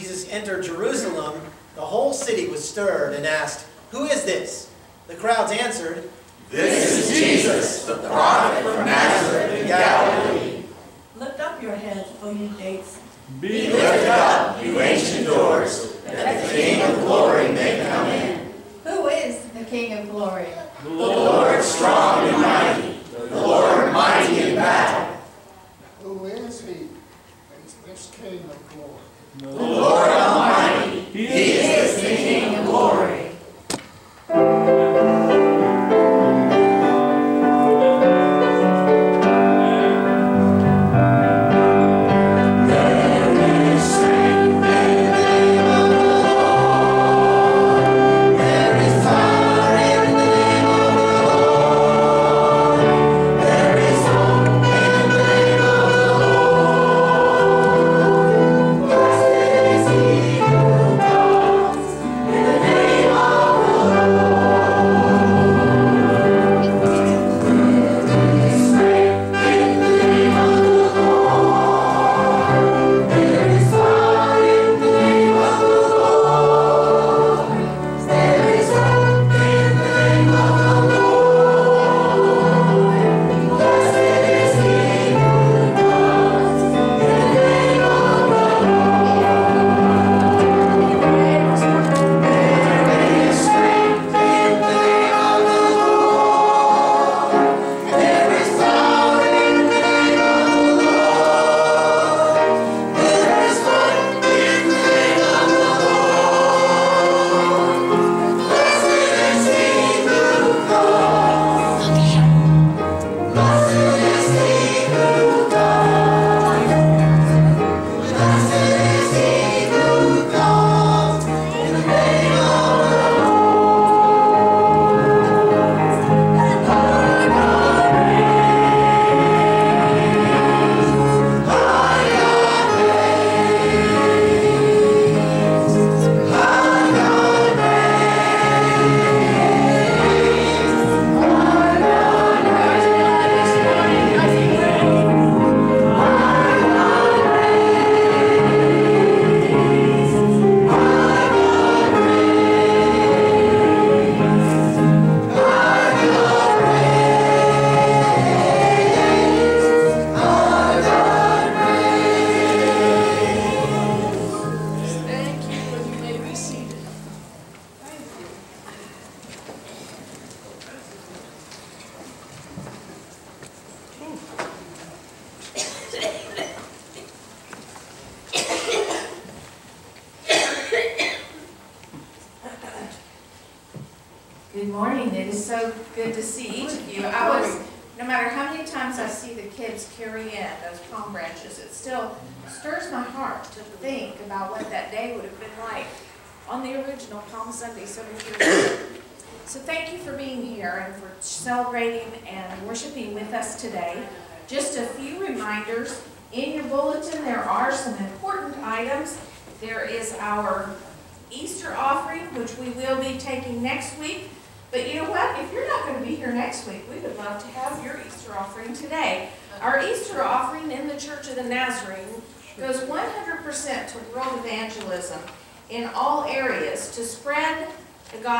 Jesus entered Jerusalem, the whole city was stirred and asked, Who is this? The crowds answered, This is Jesus, the prophet from Nazareth in Galilee. Lift up your heads, O you gates. Be lifted up, you ancient doors, that the King of glory may come in. Who is the King of glory? The Lord strong and mighty, the Lord mighty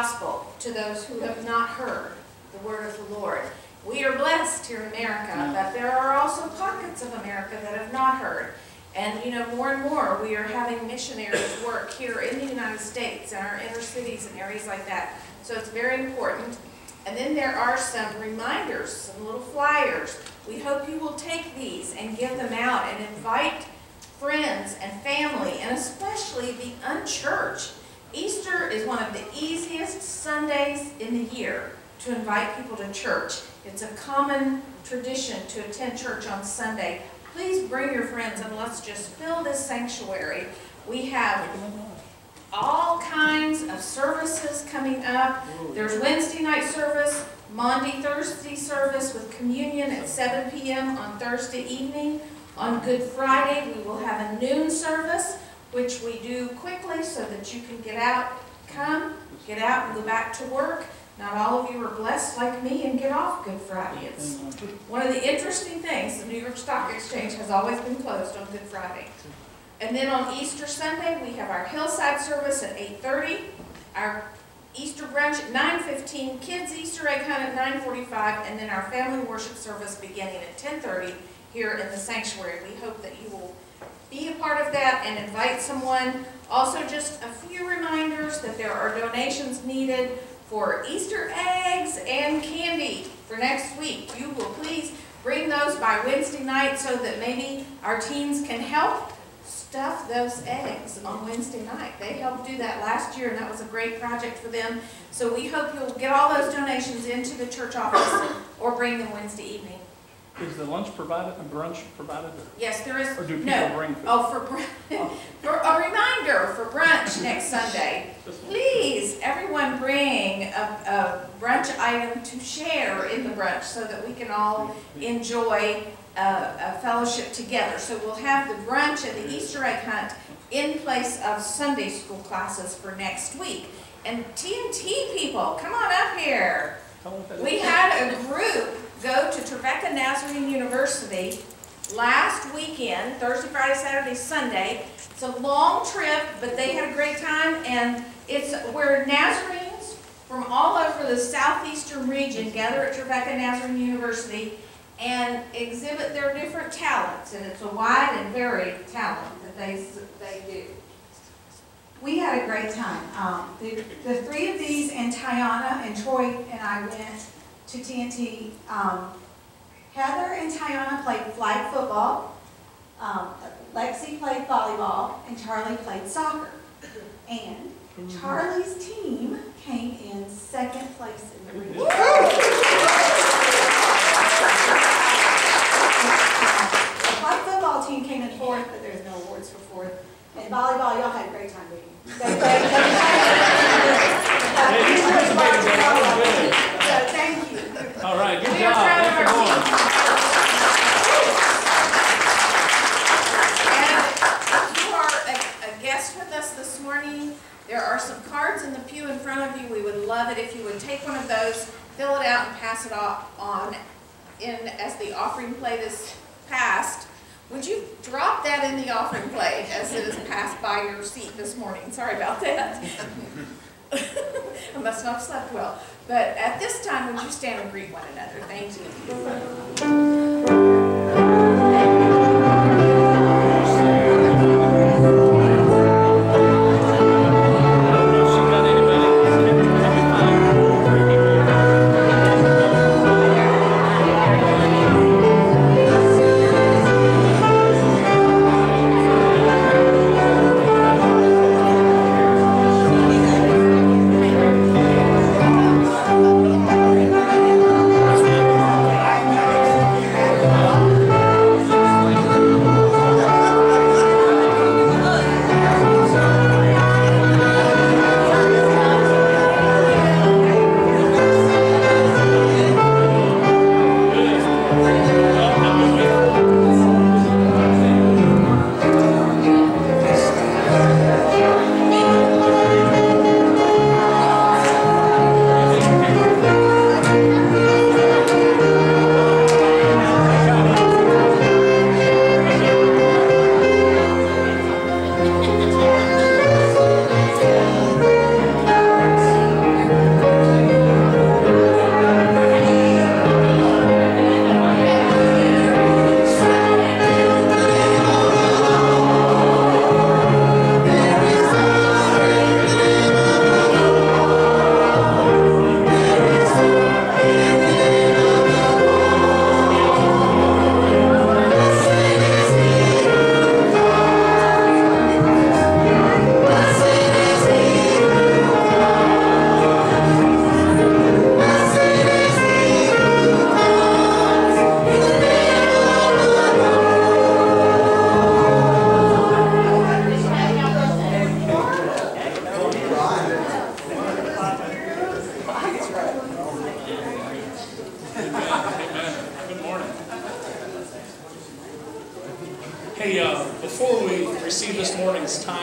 gospel to those who have not heard the word of the Lord. We are blessed here in America, mm. but there are also pockets of America that have not heard. And, you know, more and more, we are having missionaries work here in the United States, in our inner cities and areas like that. So it's very important. And then there are some reminders, some little flyers. We hope you will take these and give them out and invite friends and family, and especially the unchurched. Easter is one of the easiest Sundays in the year to invite people to church. It's a common tradition to attend church on Sunday. Please bring your friends and let's just fill this sanctuary. We have all kinds of services coming up. There's Wednesday night service, Monday, Thursday service with communion at seven PM on Thursday evening. On Good Friday, we will have a noon service, which we do quickly so that you can get out, come, get out and go back to work. Not all of you are blessed like me and get off Good Friday. It's one of the interesting things, the New York Stock Exchange has always been closed on Good Friday. And then on Easter Sunday, we have our hillside service at eight thirty, our Easter brunch at nine fifteen, kids Easter egg hunt at nine forty-five, and then our family worship service beginning at ten thirty here in the sanctuary. We hope that you will be a part of that and invite someone. Also, just a few reminders that there are donations needed for Easter eggs and candy for next week. You will please bring those by Wednesday night so that maybe our teens can help stuff those eggs on Wednesday night. They helped do that last year, and that was a great project for them. So we hope you'll get all those donations into the church office or bring them Wednesday evening. Is the lunch provided, a brunch provided, Yes, there is, or do no. bring food? Oh, for, br- oh. for a reminder for brunch next Sunday. Please, everyone bring a, a brunch item to share in the brunch so that we can all enjoy a, a fellowship together. So we'll have the brunch and the Easter egg hunt in place of Sunday school classes for next week. And TNT people, come on up here. Tell them that- We had a group go to Trevecca Nazarene University last weekend, Thursday, Friday, Saturday, Sunday. It's a long trip, but they had a great time, and it's where Nazarenes from all over the southeastern region gather at Trevecca Nazarene University and exhibit their different talents, and it's a wide and varied talent that they, they do. We had a great time. Um, the, the three of these and Tiana and Troy and I went to TNT. Um, Heather and Tiana played flag football. Um, Lexi played volleyball and Charlie played soccer. And Charlie's team came in second place in the region. The flag football team came in fourth, but there's no awards for fourth. And volleyball, y'all had a great time, didn't you? They- they- man. That was good. So, thank you. All right, good We are job. proud of Thanks our team. And if you are a, a guest with us this morning, there are some cards in the pew in front of you. We would love it if you would take one of those, fill it out and pass it off on in, as the offering plate is passed. Would you drop that in the offering plate as it is passed by your seat this morning? Sorry about that. I must not have slept well. But at this time, would you stand and greet one another? Thank you.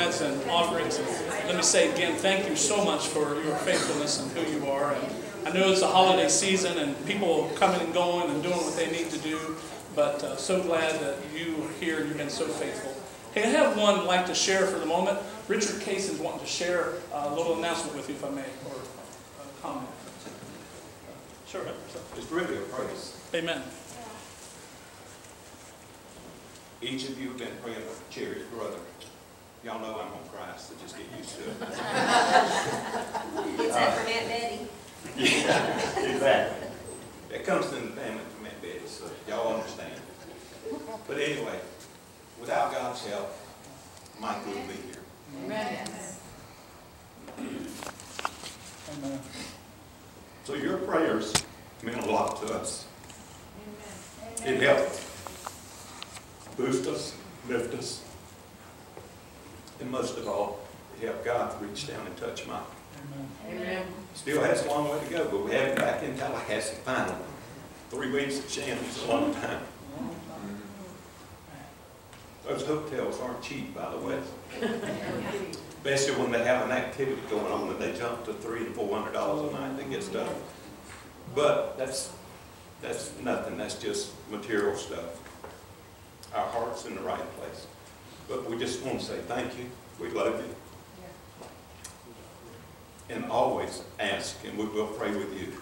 Tithes and offerings, And let me say again, thank you so much for your faithfulness and who you are. And I know it's a holiday season and people coming and going and doing what they need to do, but uh, so glad that you are here and you've been so faithful. Hey, I have one I'd like to share for the moment. Richard Case is wanting to share a little announcement with you, if I may, or a comment. Sure. It's really a praise. Amen. Each of you have been praying for Cherry's brother. Y'all know I'm on Christ, so just get used to it. Gets that from Aunt Betty. Yeah, exactly. That comes in the family from Aunt Betty, so y'all understand. But anyway, without God's help, Michael will be here. Amen. Amen. So your prayers meant a lot to us. Amen. It helped boost us, lift us, and most of all, it helped God reach down and touch Mike. Amen. Still has a long way to go, but we have him back in Tallahassee finally. Three weeks of at is a long time. Those hotels aren't cheap, by the way. Especially when they have an activity going on and they jump to three to four hundred dollars a night that gets done. But that's, that's nothing, that's just material stuff. Our heart's in the right place. But we just want to say thank you, we love you. And always ask, and we will pray with you.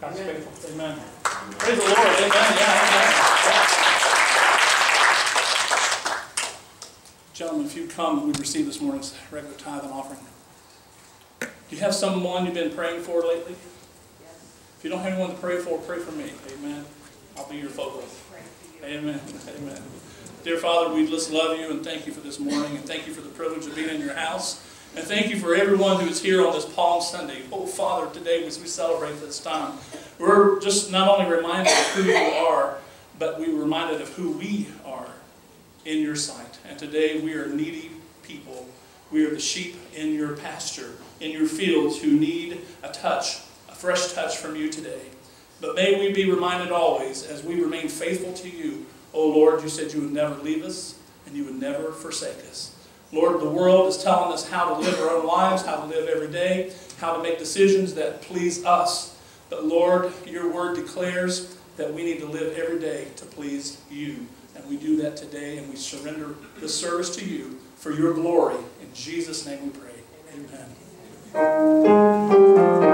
God's faithful. Amen. Praise the Lord. Amen. Yeah, amen. Gentlemen, if you come, we receive this morning's regular tithe and offering. Do you have someone you've been praying for lately? If you don't have anyone to pray for, pray for me. Amen. I'll be your focal. Amen. Amen. Dear Father, we just love you and thank you for this morning and thank you for the privilege of being in your house. And thank you for everyone who is here on this Palm Sunday. Oh, Father, today as we celebrate this time, we're just not only reminded of who you are, but we're reminded of who we are in your sight. And today we are needy people. We are the sheep in your pasture, in your fields, who need a touch, a fresh touch from you today. But may we be reminded always, as we remain faithful to you, oh Lord, you said you would never leave us and you would never forsake us. Lord, the world is telling us how to live our own lives, how to live every day, how to make decisions that please us. But Lord, your word declares that we need to live every day to please you. And we do that today, and we surrender this service to you for your glory. In Jesus' name we pray. Amen.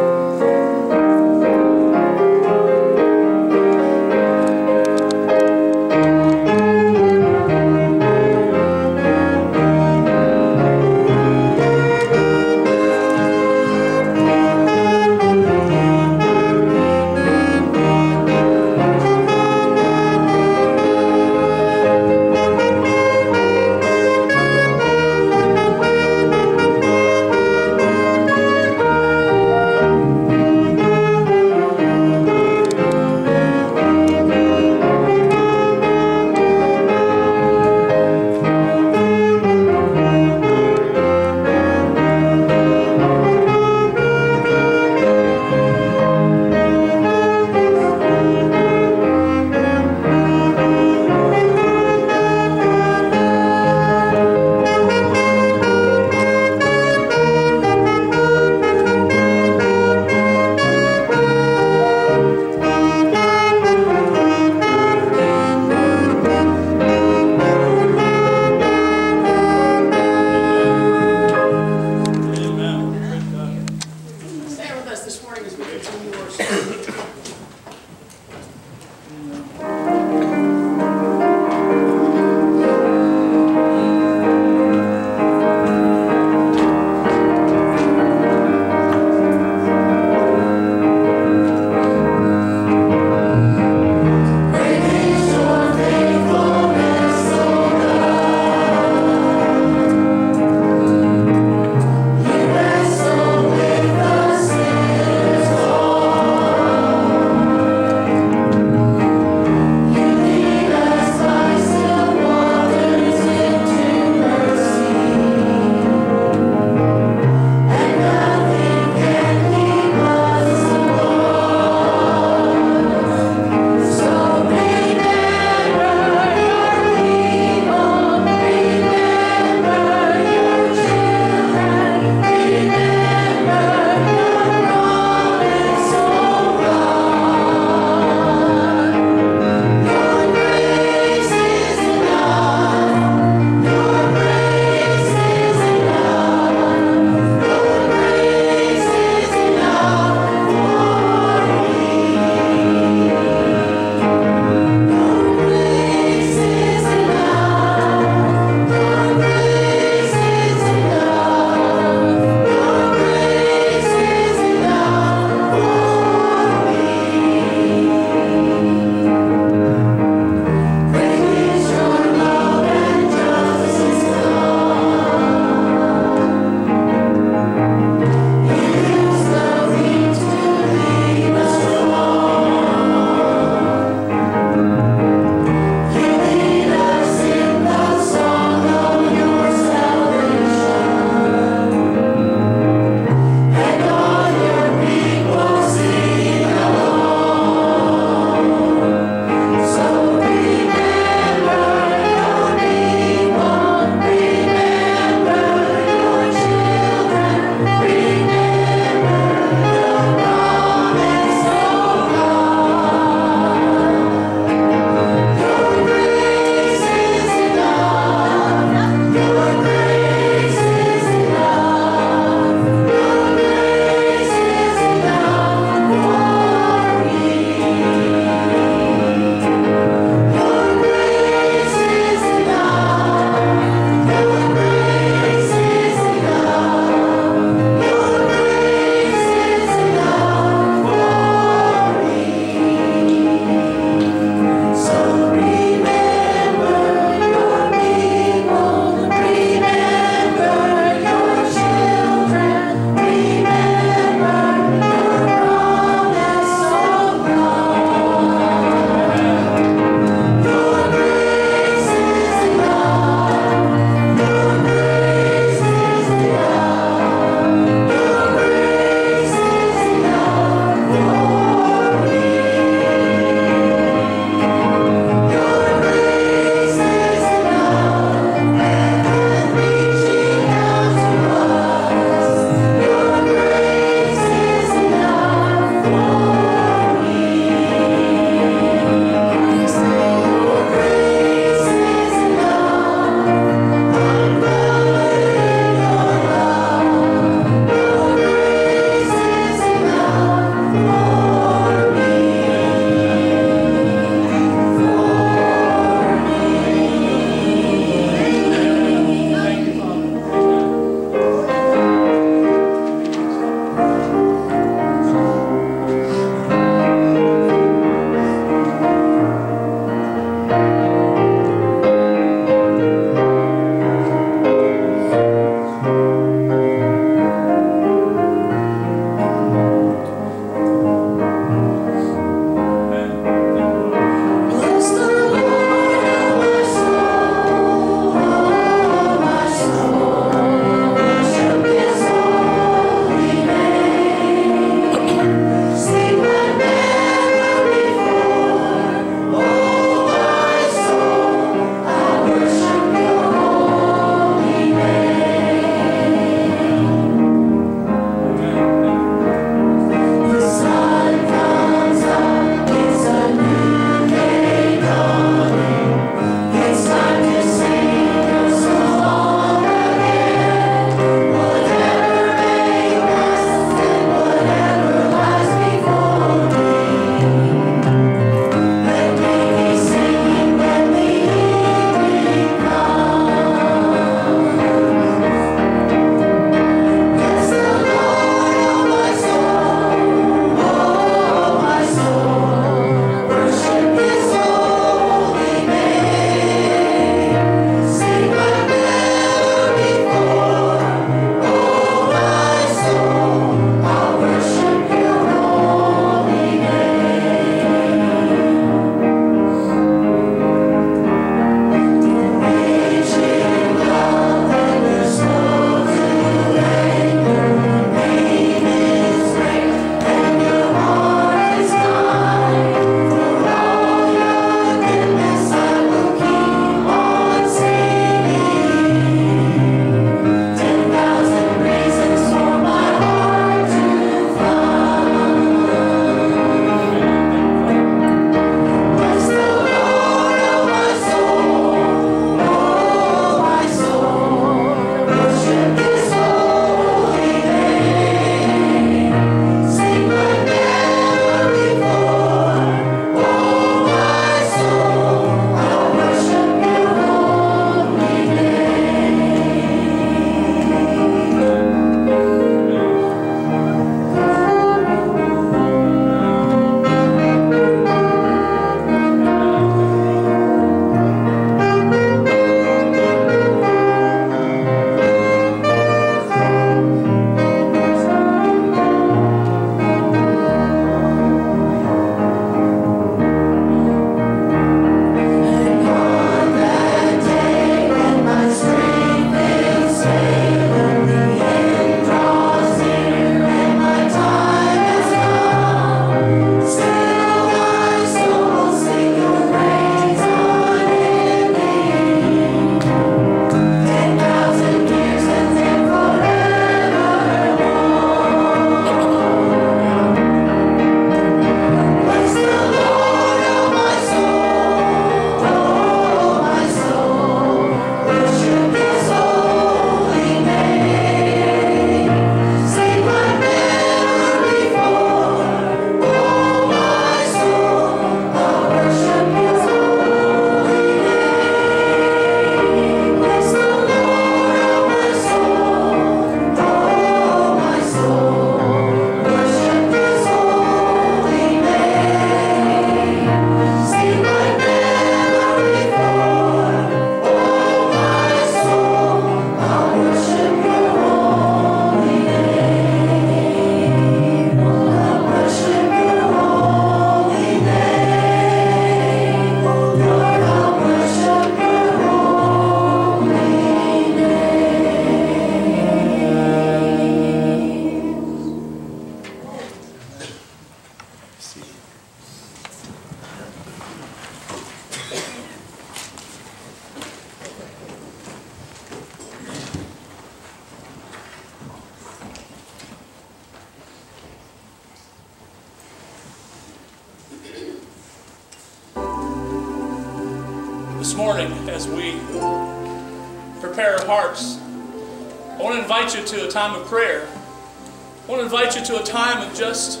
Time of just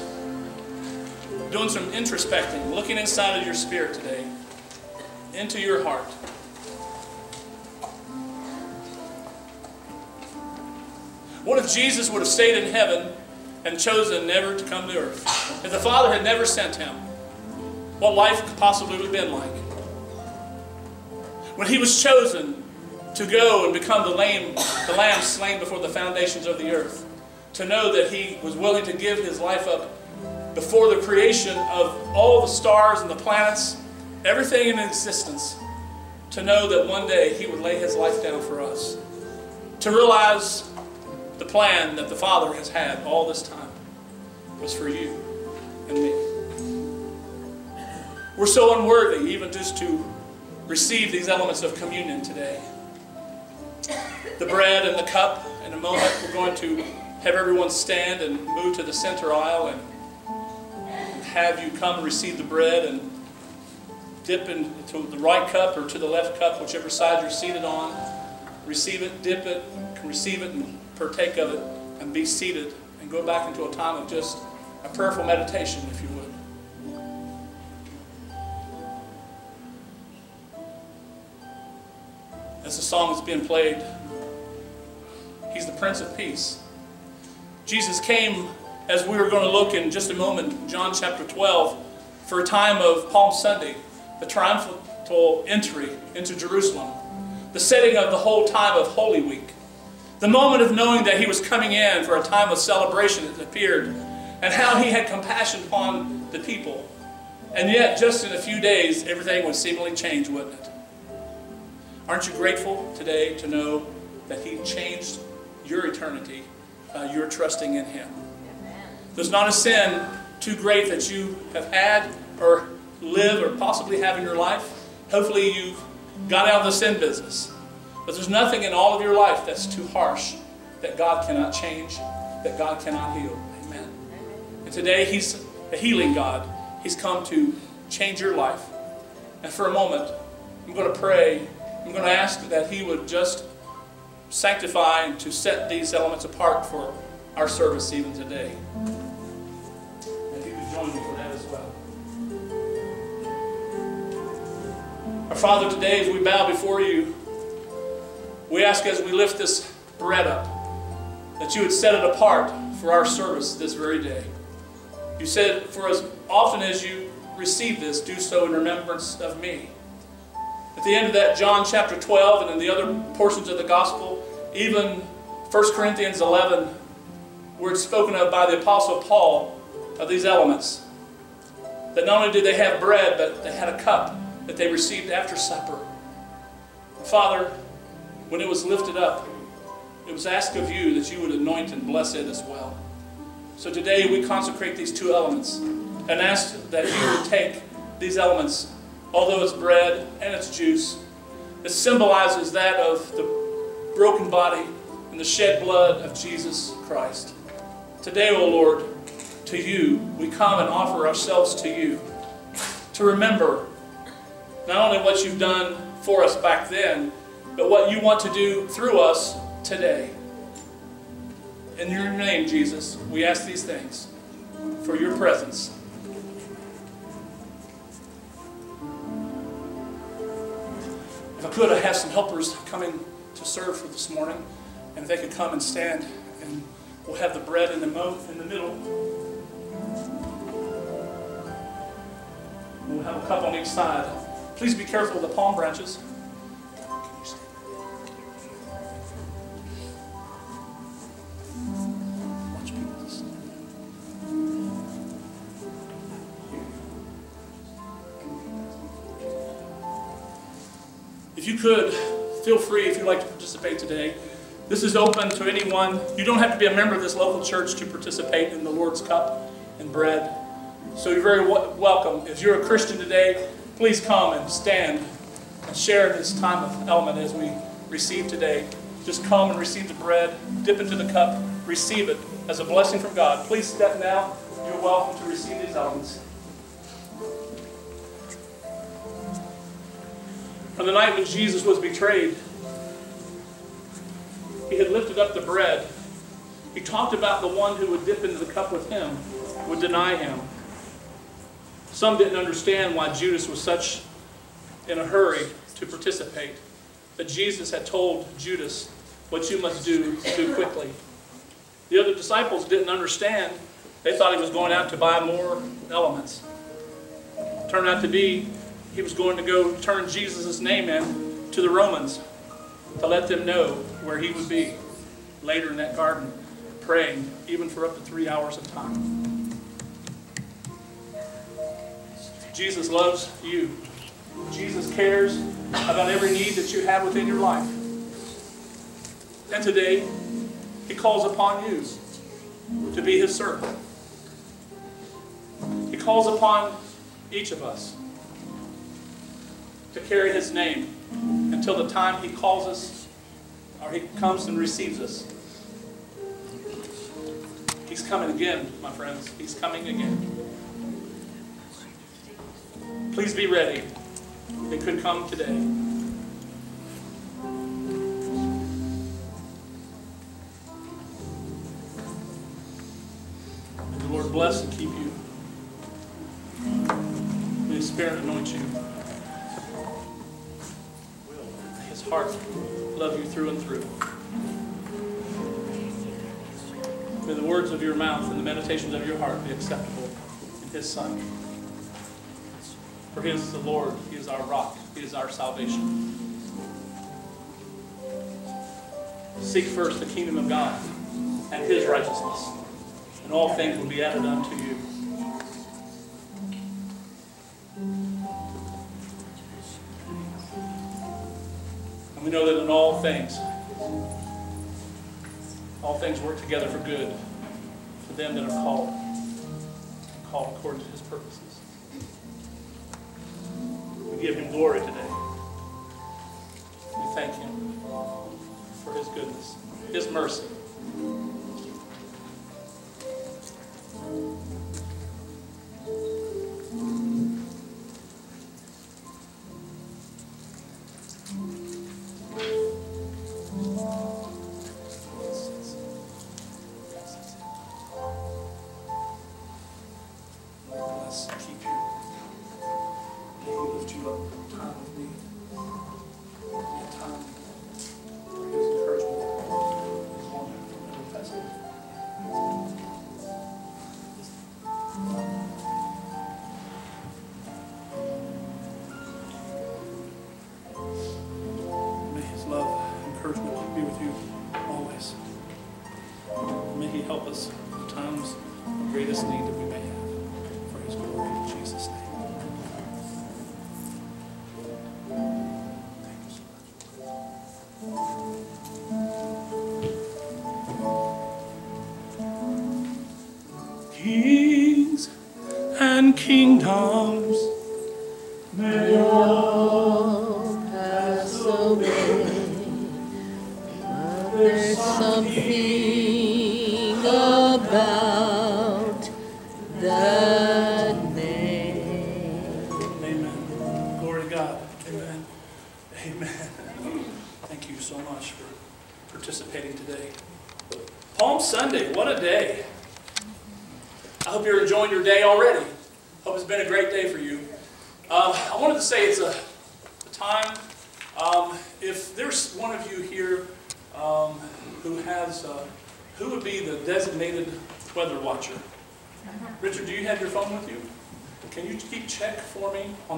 doing some introspecting, looking inside of your spirit today, into your heart. What if Jesus would have stayed in heaven and chosen never to come to earth? If the Father had never sent him, what life could possibly have been like? When he was chosen to go and become the lamb, the lamb slain before the foundations of the earth, to know that he was willing to give his life up before the creation of all the stars and the planets, everything in existence, to know that one day he would lay his life down for us. To realize the plan that the Father has had all this time was for you and me. We're so unworthy even just to receive these elements of communion today. The bread and the cup, in a moment, we're going to have everyone stand and move to the center aisle and have you come and receive the bread and dip into the right cup or to the left cup, whichever side you're seated on. Receive it, dip it, receive it, and partake of it, and be seated and go back into a time of just a prayerful meditation, if you would. As the song is being played, He's the Prince of Peace. Jesus came, as we were going to look in just a moment, John chapter 12, for a time of Palm Sunday, the triumphal entry into Jerusalem, the setting of the whole time of Holy Week, the moment of knowing that He was coming in for a time of celebration that appeared, and how He had compassion upon the people. And yet, just in a few days, everything would seemingly change, wouldn't it? Aren't you grateful today to know that He changed your eternity, uh, you're trusting in Him? There's not a sin too great that you have had or live or possibly have in your life. Hopefully you've got out of the sin business. But there's nothing in all of your life that's too harsh that God cannot change, that God cannot heal. Amen. And today He's a healing God. He's come to change your life. And for a moment, I'm going to pray I'm going to ask that he would just sanctify and to set these elements apart for our service even today. If you could join me for that as well. Our Father, today as we bow before you, we ask as we lift this bread up that you would set it apart for our service this very day. You said, for as often as you receive this, do so in remembrance of me. At the end of that, John chapter 12 and in the other portions of the gospel, even 1 Corinthians 11, where it's spoken of by the Apostle Paul of these elements. That not only did they have bread, but they had a cup that they received after supper. Father, when it was lifted up, it was asked of you that you would anoint and bless it as well. So today we consecrate these two elements and ask that you would take these elements although it's bread and it's juice, it symbolizes that of the broken body and the shed blood of Jesus Christ. Today, O Lord, to you, we come and offer ourselves to you to remember not only what you've done for us back then, but what you want to do through us today. In your name, Jesus, we ask these things for your presence If I could, I have some helpers coming to serve for this morning. And if they could come and stand, and we'll have the bread in the, mo- in the middle. We'll have a cup on each side. Please be careful of the palm branches. If you could, feel free if you'd like to participate today. This is open to anyone. You don't have to be a member of this local church to participate in the Lord's Cup and bread. So you're very welcome. If you're a Christian today, please come and stand and share this time of element as we receive today. Just come and receive the bread, dip into the cup, receive it as a blessing from God. Please step now. You're welcome to receive these elements. On the night when Jesus was betrayed, he had lifted up the bread. He talked about the one who would dip into the cup with him, would deny him. Some didn't understand why Judas was such in a hurry to participate. But Jesus had told Judas, what you must do, do quickly. The other disciples didn't understand. They thought he was going out to buy more elements. Turned out to be he was going to go turn Jesus' name in to the Romans to let them know where he would be later in that garden, praying, even for up to three hours of time. Jesus loves you. Jesus cares about every need that you have within your life. And today, he calls upon you to be his servant. He calls upon each of us to carry his name until the time he calls us or he comes and receives us. He's coming again, my friends. He's coming again. Please be ready. It could come today. May the Lord bless and keep you. May His Spirit anoint you. Heart love you through and through. May the words of your mouth and the meditations of your heart be acceptable in His Son. For He is the Lord, He is our rock, He is our salvation. Seek first the kingdom of God and His righteousness, and all things will be added unto you. All things, all things work together for good for them that are called, called according to His purposes. We give him glory today. We thank him for his goodness, his mercy.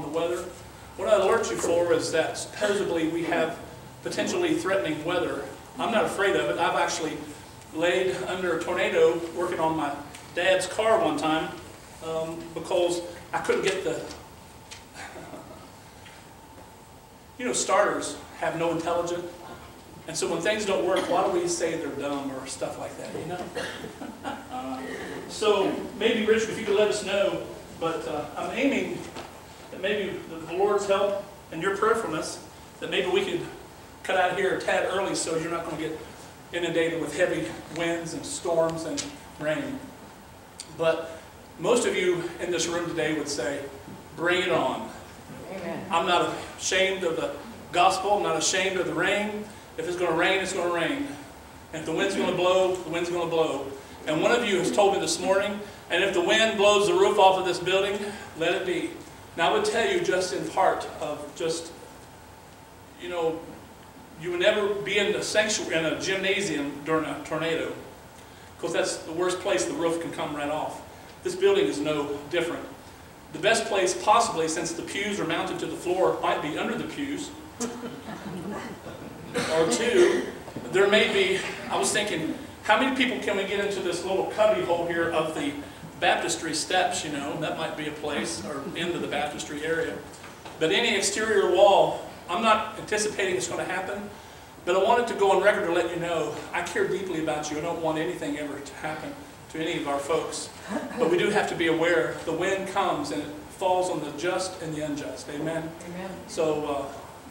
On the weather? What I alert you for is that supposedly we have potentially threatening weather. I'm not afraid of it. I've actually laid under a tornado working on my dad's car one time um, because I couldn't get the. you know, starters have no intelligence. And so when things don't work, why do we say they're dumb or stuff like that, you know? so maybe, Richard, if you could let us know, but uh, I'm aiming that maybe with the Lord's help and your prayerfulness, that maybe we could cut out here a tad early so you're not going to get inundated with heavy winds and storms and rain. But most of you in this room today would say, bring it on. Amen. I'm not ashamed of the gospel. I'm not ashamed of the rain. If it's going to rain, it's going to rain. And if the wind's going to blow, the wind's going to blow. And one of you has told me this morning, and if the wind blows the roof off of this building, let it be. Now I would tell you just in part of just, you know, you would never be in a sanctuary, in a gymnasium during a tornado. Because that's the worst place the roof can come right off. This building is no different. The best place possibly, since the pews are mounted to the floor, might be under the pews. or two, there may be, I was thinking, how many people can we get into this little cubby hole here of the baptistry steps, you know? That might be a place, or into the baptistry area. But any exterior wall, I'm not anticipating it's going to happen, but I wanted to go on record to let you know, I care deeply about you. I don't want anything ever to happen to any of our folks. But we do have to be aware, the wind comes and it falls on the just and the unjust. Amen? Amen. So uh,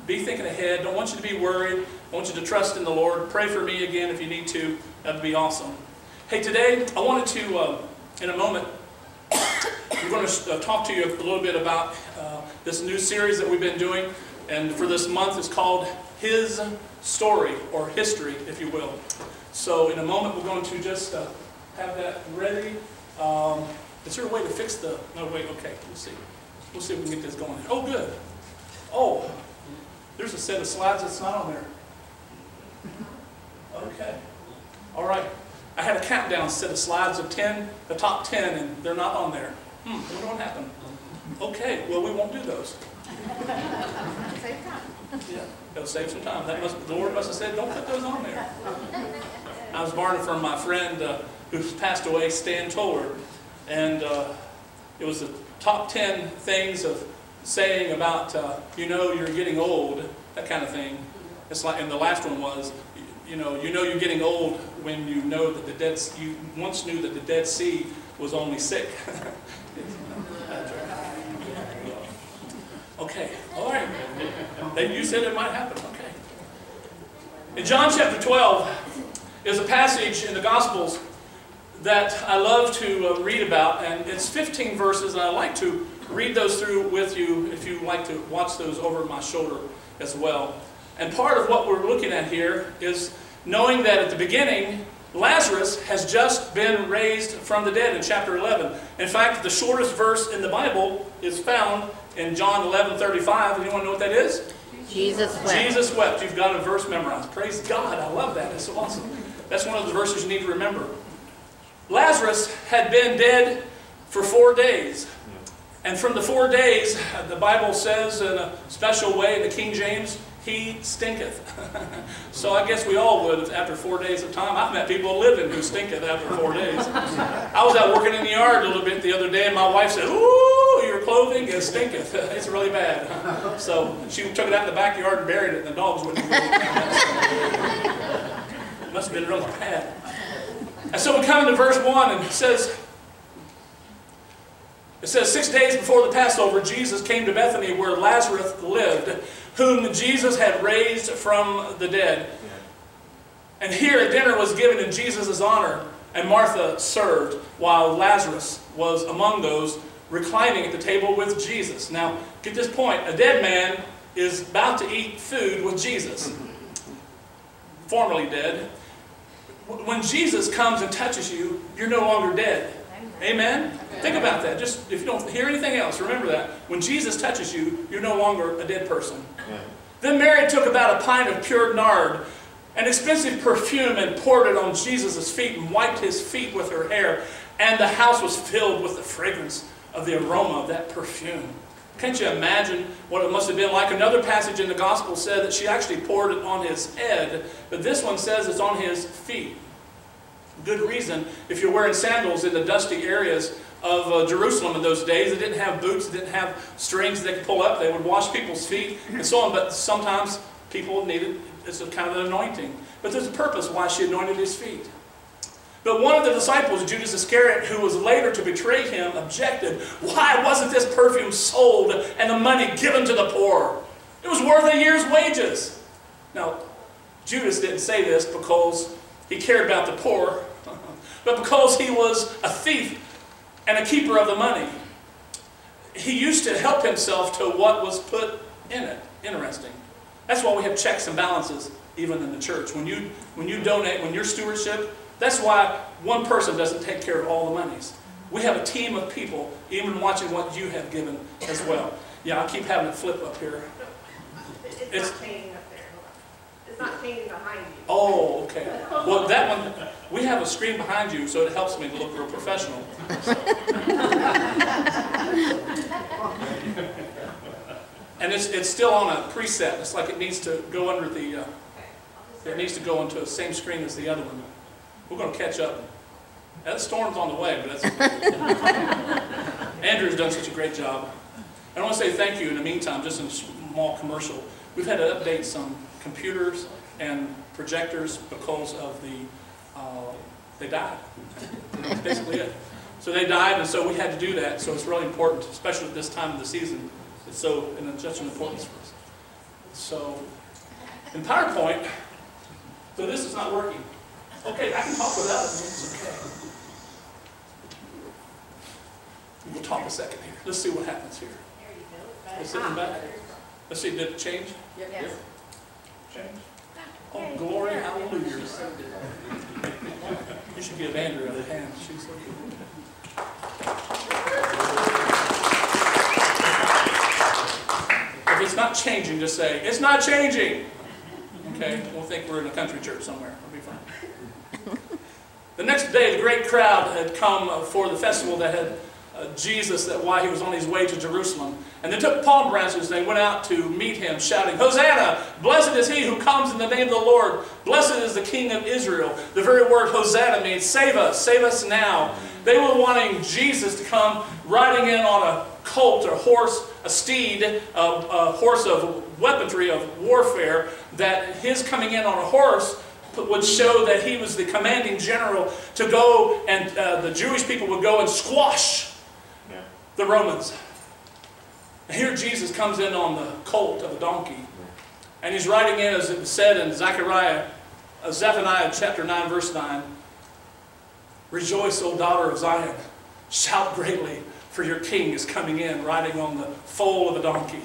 be thinking ahead. Don't want you to be worried. I want you to trust in the Lord. Pray for me again if you need to. That'd be awesome. Hey, today I wanted to, uh, in a moment, we're going to uh, talk to you a little bit about uh, this new series that we've been doing. And for this month, it's called His Story, or History, if you will. So in a moment, we're going to just uh, have that ready. Um, is there a way to fix the, no, wait, okay, let's see. We'll see if we can get this going. Oh, good. Oh, there's a set of slides that's not on there. Okay. All right. I had a countdown set of slides of 10, the top 10, and they're not on there. Hmm, what what happened? Okay, well, we won't do those. Save time. Yeah, it'll save some time. That must, the Lord must have said, don't put those on there. I was borrowing from my friend uh, who's passed away, Stan Toller, and uh, it was the top 10 things of saying about, uh, you know, you're getting old, that kind of thing. It's like, and the last one was, you know, you know you're getting old when you know that the Dead, you once knew that the Dead Sea was only sick. Okay, all right. Then you said it might happen, okay. In John chapter 12 is a passage in the Gospels that I love to uh, read about, and it's 15 verses, and I like to read those through with you if you like to watch those over my shoulder as well. And part of what we're looking at here is knowing that at the beginning, Lazarus has just been raised from the dead in chapter 11. In fact, the shortest verse in the Bible is found in John 11, 35. Anyone know what that is? Jesus wept. Jesus wept. You've got a verse memorized. Praise God. I love that. It's so awesome. That's one of the verses you need to remember. Lazarus had been dead for four days. And from the four days, the Bible says in a special way in the King James, he stinketh. so I guess we all would after four days of time. I've met people living who stinketh after four days. I was out working in the yard a little bit the other day, and my wife said, Ooh, your clothing is stinketh. it's really bad. So she took it out in the backyard and buried it, and the dogs wouldn't go It must have been really bad. And so we come into verse 1, and it says, it says, six days before the Passover, Jesus came to Bethany where Lazarus lived, whom Jesus had raised from the dead. And here a dinner was given in Jesus' honor, and Martha served, while Lazarus was among those reclining at the table with Jesus. Now, get this point. A dead man is about to eat food with Jesus. Formerly dead. When Jesus comes and touches you, you're no longer dead. Amen? Think about that. Just if you don't hear anything else, remember that. When Jesus touches you, you're no longer a dead person. Then Mary took about a pint of pure nard, an expensive perfume, and poured it on Jesus' feet and wiped his feet with her hair. And the house was filled with the fragrance of the aroma of that perfume. Can't you imagine what it must have been like? Another passage in the gospel said that she actually poured it on his head, but this one says it's on his feet. Good reason. If you're wearing sandals in the dusty areas of uh, Jerusalem in those days, they didn't have boots, they didn't have strings they could pull up. They would wash people's feet and so on. But sometimes people needed, it's a kind of an anointing. But there's a purpose why she anointed his feet. But one of the disciples, Judas Iscariot, who was later to betray him, objected, Why wasn't this perfume sold and the money given to the poor? It was worth a year's wages. Now, Judas didn't say this because he cared about the poor, but because he was a thief and a keeper of the money. He used to help himself to what was put in it. Interesting. That's why we have checks and balances even in the church. When you, when you donate, when your stewardship, that's why one person doesn't take care of all the monies. We have a team of people, even watching what you have given as well. Yeah, I keep having it flip up here. It's It's- not behind you. Oh, okay. Well, that one, we have a screen behind you, so it helps me to look real professional. And it's, it's still on a preset. It's like it needs to go under the, uh, it needs to go into the same screen as the other one. We're gonna catch up. That storm's on the way, but that's, Andrea's done such a great job. I want to say thank you in the meantime, just in a small commercial. We've had to update some computers and projectors because of the, uh, they died. That's basically it. So they died, and so we had to do that, so it's really important, especially at this time of the season. It's so, and it's such an importance for us. So, in PowerPoint, so this is not working. Okay, I can talk without it, it's okay. We'll talk a second here. Let's see what happens here. Let's sit back. Let's see, did it change? Yes. Change? Oh, glory, hallelujah. You should give Andrea a hand. She's so good. If it's not changing, just say, it's not changing. Okay, we'll think we're in a country church somewhere. It'll be fine. The next day, the great crowd had come for the festival that had uh, Jesus, that why he was on his way to Jerusalem. And they took palm branches and they went out to meet him, shouting, Hosanna! Blessed is he who comes in the name of the Lord. Blessed is the King of Israel. The very word Hosanna means save us, save us now. They were wanting Jesus to come riding in on a colt or horse, a steed, a, a horse of weaponry, of warfare, that his coming in on a horse would show that he was the commanding general to go and uh, the Jewish people would go and squash the Romans. Here Jesus comes in on the colt of a donkey. And he's riding in, as it was said in Zechariah, uh, Zephaniah chapter 9, verse 9. Rejoice, O daughter of Zion. Shout greatly, for your king is coming in, riding on the foal of a donkey.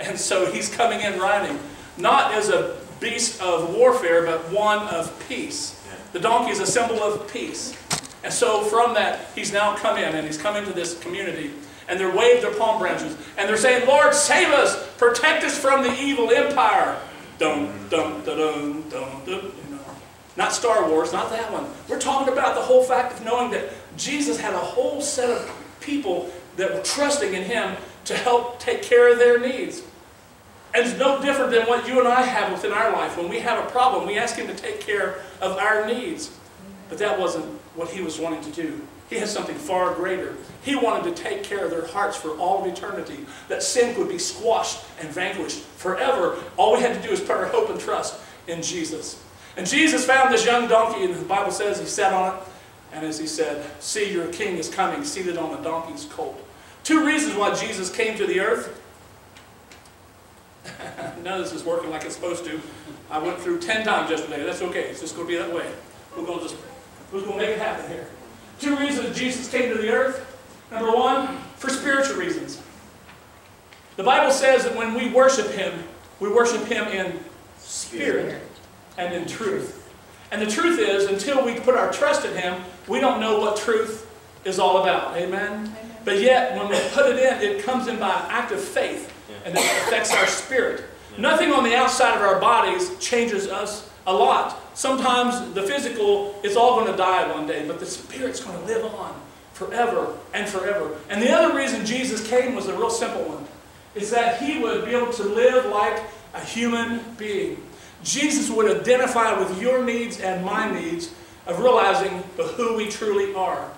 And so he's coming in riding, not as a beast of warfare, but one of peace. The donkey is a symbol of peace. And so from that, he's now come in, and he's come into this community, and they're waved their palm branches, and they're saying, Lord, save us, protect us from the evil empire. Dum, dum, da, dum, dum, dum, you know. Not Star Wars, not that one. We're talking about the whole fact of knowing that Jesus had a whole set of people that were trusting in him to help take care of their needs. And it's no different than what you and I have within our life. When we have a problem, we ask him to take care of our needs. But that wasn't what he was wanting to do. He had something far greater. He wanted to take care of their hearts for all of eternity, that sin would be squashed and vanquished forever. All we had to do is put our hope and trust in Jesus. And Jesus found this young donkey, and the Bible says he sat on it, and as he said, See, your king is coming, seated on a donkey's colt. Two reasons why Jesus came to the earth. None of this is working like it's supposed to. I went through 10 times yesterday. That's okay. It's just going to be that way. We're going to just, we're going to make it happen here. Two reasons Jesus came to the earth. Number one, for spiritual reasons. The Bible says that when we worship Him, we worship Him in spirit and in truth. And the truth is, until we put our trust in Him, we don't know what truth is all about. Amen? But yet, when we put it in, it comes in by an act of faith, and it affects our spirit. Nothing on the outside of our bodies changes us a lot. Sometimes the physical is all going to die one day, but the spirit's going to live on forever and forever. And the other reason Jesus came was a real simple one. Is that he would be able to live like a human being. Jesus would identify with your needs and my needs of realizing who we truly are.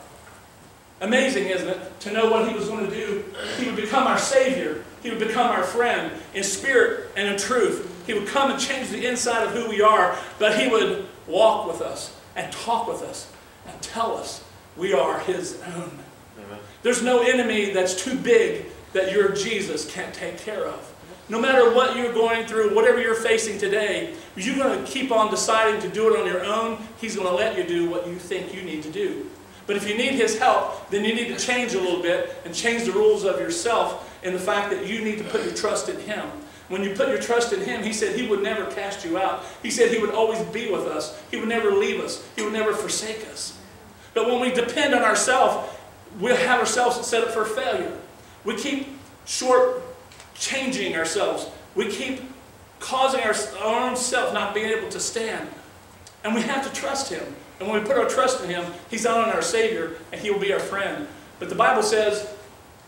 Amazing, isn't it? To know what he was going to do. He would become our Savior. He would become our friend in spirit and in truth. He would come and change the inside of who we are, but he would walk with us and talk with us and tell us we are his own. Amen. There's no enemy that's too big that your Jesus can't take care of. No matter what you're going through, whatever you're facing today, you're going to keep on deciding to do it on your own. He's going to let you do what you think you need to do. But if you need His help, then you need to change a little bit and change the rules of yourself in the fact that you need to put your trust in Him. When you put your trust in Him, He said He would never cast you out. He said He would always be with us. He would never leave us. He would never forsake us. But when we depend on ourselves, we'll have ourselves set up for failure. We keep short changing ourselves. We keep causing our, our own self not being able to stand. And we have to trust Him. And when we put our trust in Him, He's not our Savior, and He will be our friend. But the Bible says,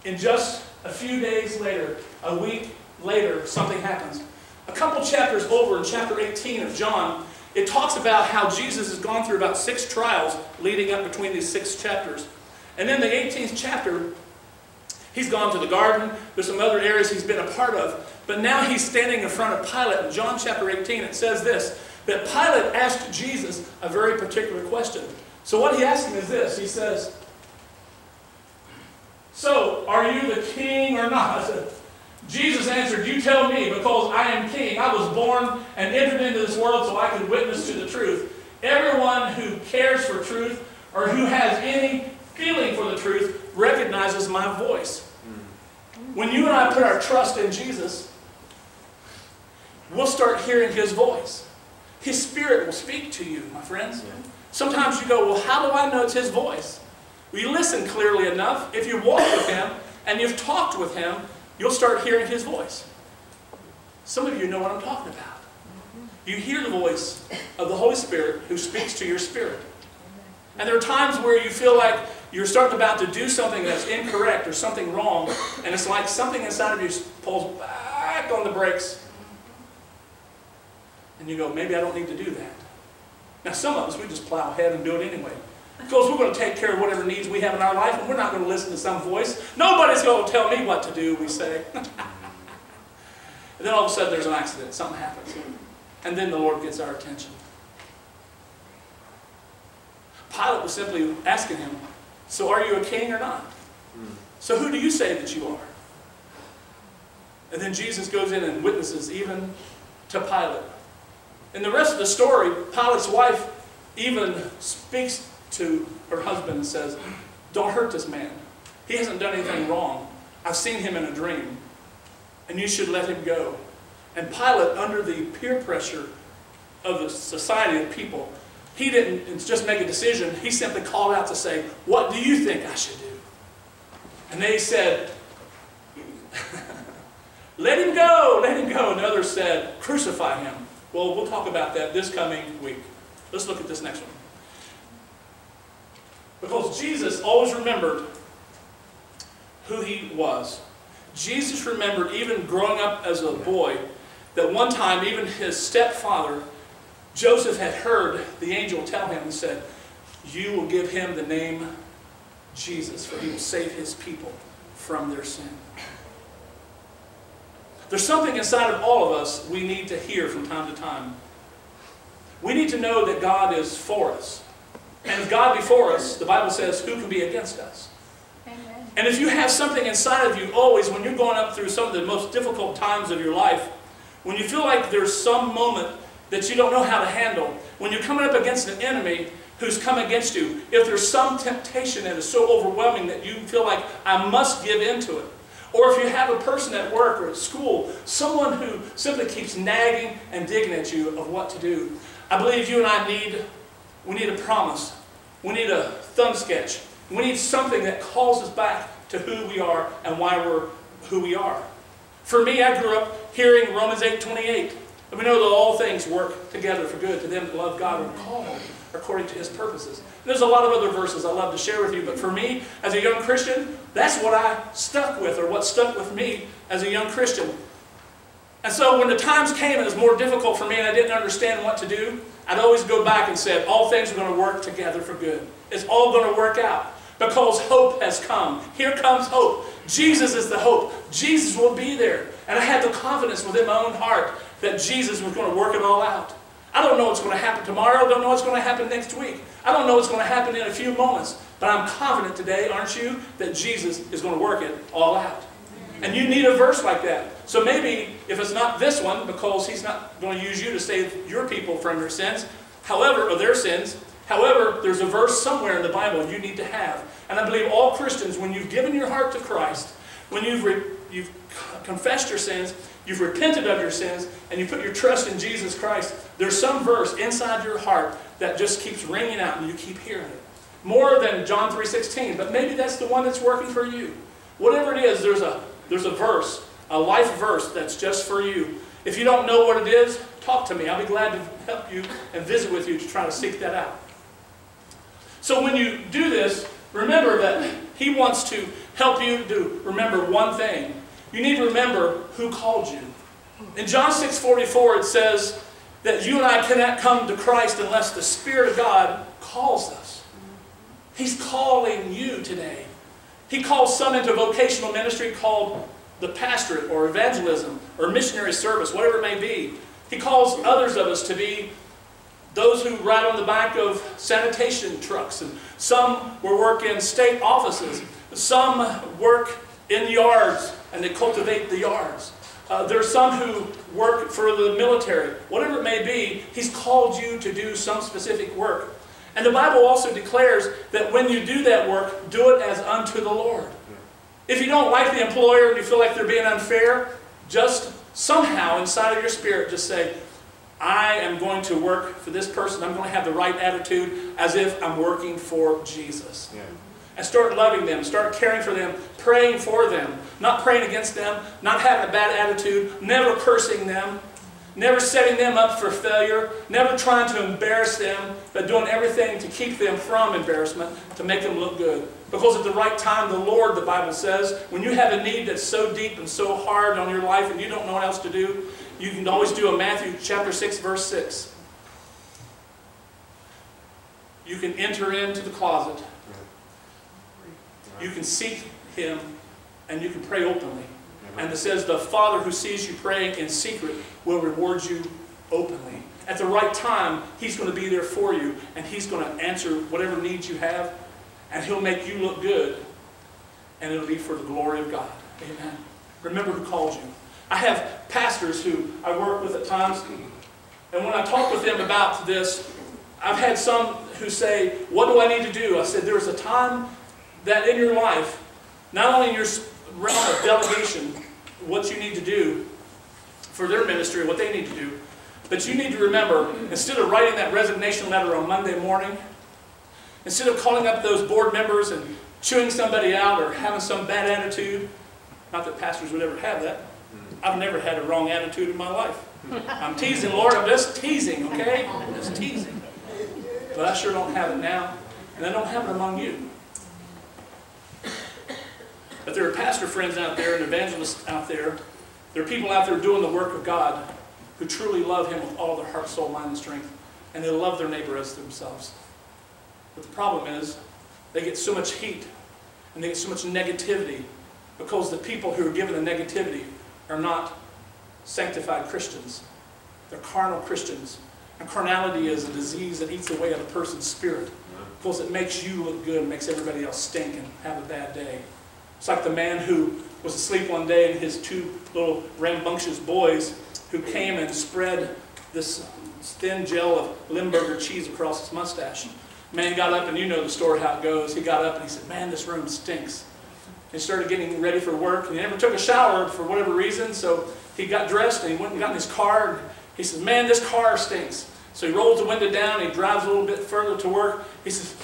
in just a few days later, a week later, something happens. A couple chapters over in chapter 18 of John, it talks about how Jesus has gone through about six trials leading up between these six chapters. And then the 18th chapter, he's gone to the garden. There's some other areas he's been a part of. But now he's standing in front of Pilate. In John chapter 18, it says this, that Pilate asked Jesus a very particular question. So what he asked him is this. He says, So, are you the king or not? Jesus answered, You tell me, because I am king. I was born and entered into this world so I could witness to the truth. Everyone who cares for truth or who has any feeling for the truth recognizes my voice. When you and I put our trust in Jesus, we'll start hearing His voice. His Spirit will speak to you, my friends. Sometimes you go, Well, how do I know it's His voice? You listen clearly enough. If you walk with Him and you've talked with Him, you'll start hearing His voice. Some of you know what I'm talking about. You hear the voice of the Holy Spirit who speaks to your spirit. And there are times where you feel like you're starting about to do something that's incorrect or something wrong, and it's like something inside of you pulls back on the brakes. And you go, maybe I don't need to do that. Now, some of us, we just plow ahead and do it anyway. Because we're going to take care of whatever needs we have in our life, and we're not going to listen to some voice. Nobody's going to tell me what to do, we say. and then all of a sudden there's an accident, something happens. And then the Lord gets our attention. Pilate was simply asking him, So are you a king or not? So who do you say that you are? And then Jesus goes in and witnesses even to Pilate. In the rest of the story, Pilate's wife even speaks to her husband and says, Don't hurt this man. He hasn't done anything wrong. I've seen him in a dream. And you should let him go. And Pilate, under the peer pressure of the society of people, he didn't just make a decision. He simply called out to say, What do you think I should do? And they said, Let him go, let him go. And others said, Crucify him. Well, we'll talk about that this coming week. Let's look at this next one. Because Jesus always remembered who he was. Jesus remembered, even growing up as a boy, that one time even his stepfather, Joseph, had heard the angel tell him and said, You will give him the name Jesus, for he will save his people from their sin. There's something inside of all of us we need to hear from time to time. We need to know that God is for us. And if God be for us, the Bible says, who can be against us? Amen. And if you have something inside of you always, when you're going up through some of the most difficult times of your life, when you feel like there's some moment that you don't know how to handle, when you're coming up against an enemy who's come against you, if there's some temptation that is so overwhelming that you feel like, I must give into it, or if you have a person at work or at school, someone who simply keeps nagging and digging at you of what to do, I believe you and I need, we need a promise. We need a thumb sketch. We need something that calls us back to who we are and why we're who we are. For me, I grew up hearing Romans 8, 28. And we know that all things work together for good to them that love God and called according to His purposes. And there's a lot of other verses I love to share with you, but for me, as a young Christian, that's what I stuck with, or what stuck with me as a young Christian. And so when the times came, and it was more difficult for me, and I didn't understand what to do. I'd always go back and say, all things are going to work together for good. It's all going to work out because hope has come. Here comes hope. Jesus is the hope. Jesus will be there. And I had the confidence within my own heart that Jesus was going to work it all out. I don't know what's going to happen tomorrow. I don't know what's going to happen next week. I don't know what's going to happen in a few moments. But I'm confident today, aren't you, that Jesus is going to work it all out. And you need a verse like that. So maybe if it's not this one, because he's not going to use you to save your people from their sins, however, or their sins, however, there's a verse somewhere in the Bible you need to have. And I believe all Christians, when you've given your heart to Christ, when you've you've confessed your sins, you've repented of your sins, and you put your trust in Jesus Christ, there's some verse inside your heart that just keeps ringing out and you keep hearing it. More than John 3.16, but maybe that's the one that's working for you. Whatever it is, there's a, there's a verse, a life verse that's just for you. If you don't know what it is, talk to me. I'll be glad to help you and visit with you to try to seek that out. So when you do this, remember that He wants to help you to remember one thing. You need to remember who called you. In John 6.44 it says that you and I cannot come to Christ unless the Spirit of God calls us. He's calling you today. He calls some into vocational ministry called the pastorate or evangelism or missionary service, whatever it may be. He calls others of us to be those who ride on the back of sanitation trucks, and some will work in state offices. Some work in yards, and they cultivate the yards. Uh, there are some who work for the military. Whatever it may be, He's called you to do some specific work. And the Bible also declares that when you do that work, do it as unto the Lord. If you don't like the employer and you feel like they're being unfair, just somehow inside of your spirit just say, I am going to work for this person. I'm going to have the right attitude as if I'm working for Jesus. Yeah. And start loving them, start caring for them, praying for them, not praying against them, not having a bad attitude, never cursing them, never setting them up for failure, never trying to embarrass them, but doing everything to keep them from embarrassment, to make them look good. Because at the right time, the Lord, the Bible says, when you have a need that's so deep and so hard on your life and you don't know what else to do, you can always do a Matthew chapter 6, verse 6. You can enter into the closet. You can seek Him and you can pray openly. And it says, the Father who sees you praying in secret will reward you openly. At the right time, He's going to be there for you and He's going to answer whatever needs you have and He'll make you look good and it'll be for the glory of God. Amen. Remember who called you. I have pastors who I work with at times, and when I talk with them about this, I've had some who say, What do I need to do? I said, There's a time that in your life, not only in your realm of delegation, what you need to do for their ministry, what they need to do, but you need to remember, instead of writing that resignation letter on Monday morning, instead of calling up those board members and chewing somebody out or having some bad attitude, not that pastors would ever have that, I've never had a wrong attitude in my life. I'm teasing, Lord. I'm just teasing, okay? I'm just teasing. But I sure don't have it now, and I don't have it among you. But there are pastor friends out there and evangelists out there. There are people out there doing the work of God who truly love Him with all their heart, soul, mind, and strength. And they love their neighbor as themselves. But the problem is, they get so much heat and they get so much negativity because the people who are given the negativity are not sanctified Christians. They're carnal Christians. And carnality is a disease that eats away at a person's spirit. Because it makes you look good and makes everybody else stink and have a bad day. It's like the man who was asleep one day and his two little rambunctious boys who came and spread this thin gel of Limburger cheese across his mustache. Man got up, and you know the story how it goes. He got up and he said, Man, this room stinks. He started getting ready for work, and he never took a shower for whatever reason, so he got dressed and he went and got in his car. And he said, Man, this car stinks. So he rolls the window down, he drives a little bit further to work. He says,